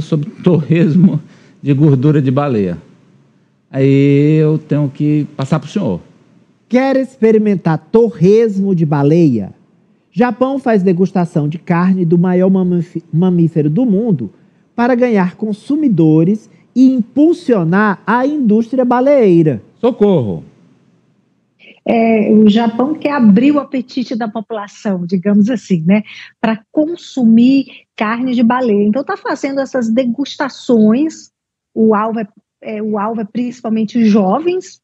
sobre torresmo de gordura de baleia. Aí eu tenho que passar para o senhor. Quer experimentar torresmo de baleia? Japão faz degustação de carne do maior mamífero do mundo para ganhar consumidores e impulsionar a indústria baleeira. Socorro! É, o Japão quer abrir o apetite da população, digamos assim, né, para consumir carne de baleia. Então está fazendo essas degustações. O alvo é, é, o alvo é principalmente jovens,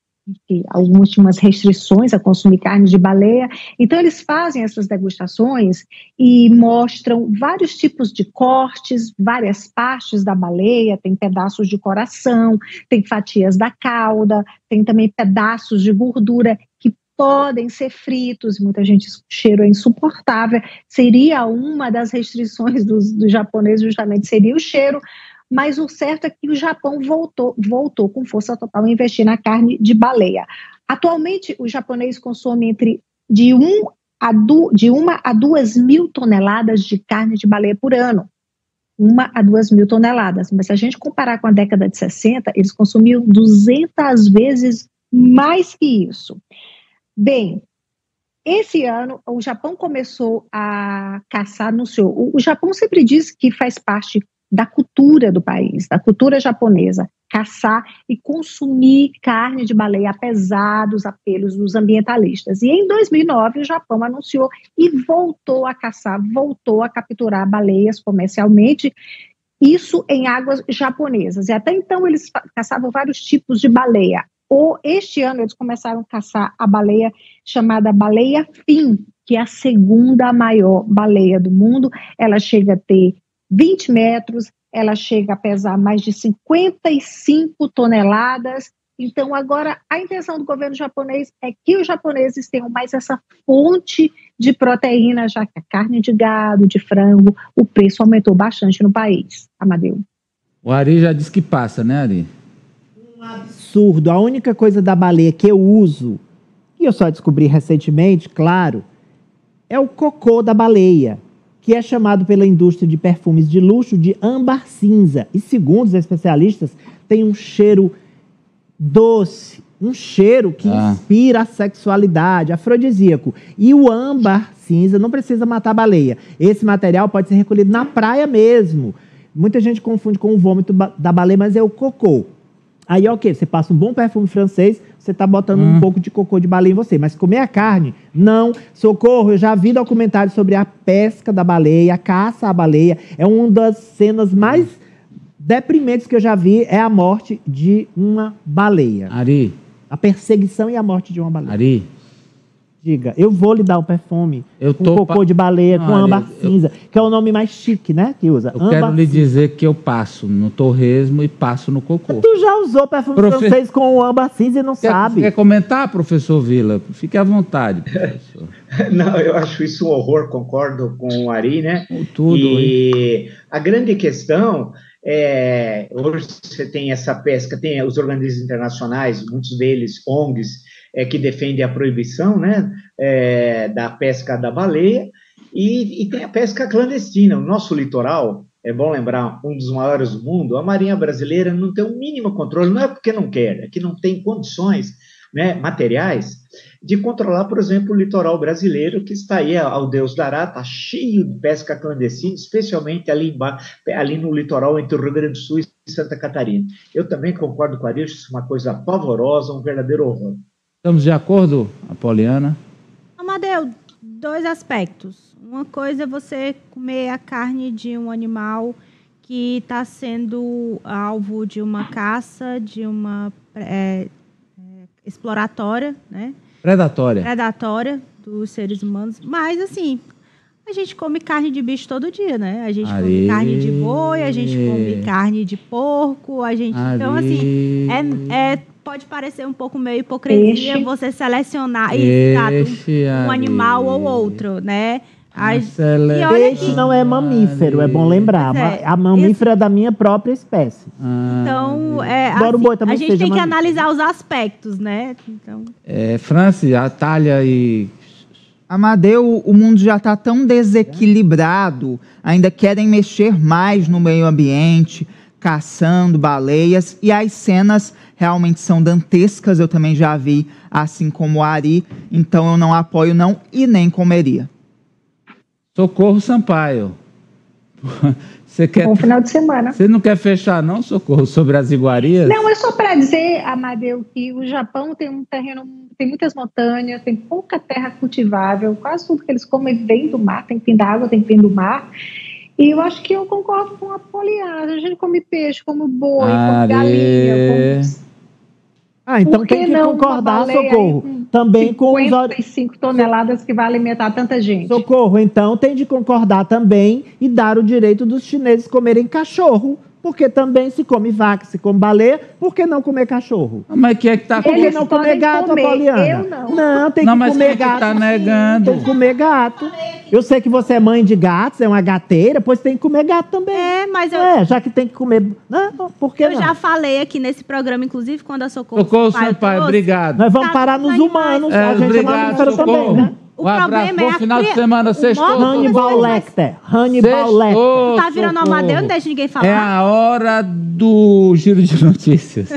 algumas restrições a consumir carne de baleia. Então, eles fazem essas degustações e mostram vários tipos de cortes, várias partes da baleia, tem pedaços de coração, tem fatias da cauda, tem também pedaços de gordura que podem ser fritos, muita gente, o cheiro é insuportável, seria uma das restrições dos, dos japoneses, justamente seria o cheiro, mas o certo é que o Japão voltou, voltou com força total a investir na carne de baleia. Atualmente, os japoneses consomem entre de, um a du, de uma a duas mil toneladas de carne de baleia por ano. Uma a duas mil toneladas. Mas se a gente comparar com a década de 60, eles consumiam 200 vezes mais que isso. Bem, esse ano o Japão começou a caçar, anunciou. O, o Japão sempre diz que faz parte da cultura do país, da cultura japonesa, caçar e consumir carne de baleia, apesar dos apelos dos ambientalistas. E em 2009, o Japão anunciou e voltou a caçar, voltou a capturar baleias comercialmente, isso em águas japonesas. E até então eles caçavam vários tipos de baleia. Ou este ano eles começaram a caçar a baleia chamada baleia fim, que é a segunda maior baleia do mundo. Ela chega a ter 20 metros, ela chega a pesar mais de 55 toneladas. Então, agora, a intenção do governo japonês é que os japoneses tenham mais essa fonte de proteína, já que a carne de gado, de frango, o preço aumentou bastante no país. Amadeu. O Ari já disse que passa, né, Ari? Um absurdo. A única coisa da baleia que eu uso, e eu só descobri recentemente, claro, é o cocô da baleia que é chamado pela indústria de perfumes de luxo de âmbar cinza. E segundo os especialistas, tem um cheiro doce, um cheiro que ah. inspira a sexualidade, afrodisíaco. E o âmbar cinza não precisa matar a baleia. Esse material pode ser recolhido na praia mesmo. Muita gente confunde com o vômito da baleia, mas é o cocô. Aí, ok, você passa um bom perfume francês, você está botando hum. um pouco de cocô de baleia em você. Mas comer a carne, não. Socorro, eu já vi documentário sobre a pesca da baleia, a caça à baleia. É uma das cenas mais deprimentes que eu já vi, é a morte de uma baleia. Ari. A perseguição e a morte de uma baleia. Ari, Diga, eu vou lhe dar um perfume eu com cocô pa... de baleia, com âmbar cinza, que é o nome mais chique, né, que usa. Eu quero lhe dizer que eu passo no torresmo e passo no cocô. Tu já usou perfume Profe... francês com o âmbar cinza e não quer, sabe. Quer comentar, professor Vila? Fique à vontade, professor. não, eu acho isso um horror, concordo com o Ari, né? Com tudo. E hein? a grande questão é, hoje você tem essa pesca, tem os organismos internacionais, muitos deles ONGs, é, que defende a proibição né, é, da pesca da baleia, e, e, tem a pesca clandestina. O nosso litoral, é bom lembrar, um dos maiores do mundo, a Marinha Brasileira não tem o mínimo controle, não é porque não quer, é que não tem condições né, materiais de controlar, por exemplo, o litoral brasileiro, que está aí ao Deus dará, está cheio de pesca clandestina, especialmente ali, ali no litoral entre o Rio Grande do Sul e Santa Catarina. Eu também concordo com a é uma coisa pavorosa, um verdadeiro horror. Estamos de acordo, Apoliana? Amadeu, dois aspectos. Uma coisa é você comer a carne de um animal que está sendo alvo de uma caça, de uma é, exploratória, né? Predatória. Predatória dos seres humanos. Mas, assim, a gente come carne de bicho todo dia, né? A gente come carne de boi, a gente come carne de porco, a gente. Então, assim, é, é pode parecer um pouco meio hipocrisia Peixe. você selecionar exato, um animal ou outro, né? As, Peixe não é mamífero, é bom lembrar. É, a mamífera é da minha própria espécie. Ah, então, é, assim, a gente tem que analisar os aspectos, né? Então... É, Francis, a talha e Amadeu, o mundo já está tão desequilibrado, ainda querem mexer mais no meio ambiente, caçando baleias, e as cenas realmente são dantescas, eu também já vi, assim como o Ari, então eu não apoio não e nem comeria. Socorro Sampaio. Você quer... Bom final de semana. Você não quer fechar, não, Socorro, sobre as iguarias? Não, é só para dizer, Amadeu, que o Japão tem um terreno, tem muitas montanhas, tem pouca terra cultivável, quase tudo que eles comem vem do mar, tem que vir da água, tem que vir do mar. E eu acho que eu concordo com a Poliana. A gente come peixe, come boi, come galinha, come ah, então tem que concordar, Socorro. Também com os 55 toneladas que vai alimentar tanta gente. Socorro, então tem de concordar também e dar o direito dos chineses comerem cachorro porque também se come vaca, se come baleia, por que não comer cachorro? Mas que é que tá Por que não comer gato, comer, Poliana? Eu não. Não, tem não, que comer gato. Que tá negando. Tem que comer gato. Eu sei que você é mãe de gatos, é uma gateira, pois tem que comer gato também. É, mas eu. É, já que tem que comer. Não, por que eu não? já falei aqui nesse programa, inclusive, quando a Socorro. Socorro, seu pai, obrigado. Nós vamos tá parar nos humanos, é, a gente obrigado, é mamífero também, né? O um problema abraço, é bom final de semana, sextou. Hannibal Lecter. Hannibal Lecter. Tá virando Amadeu, não deixa ninguém falar. É a hora do giro de notícias.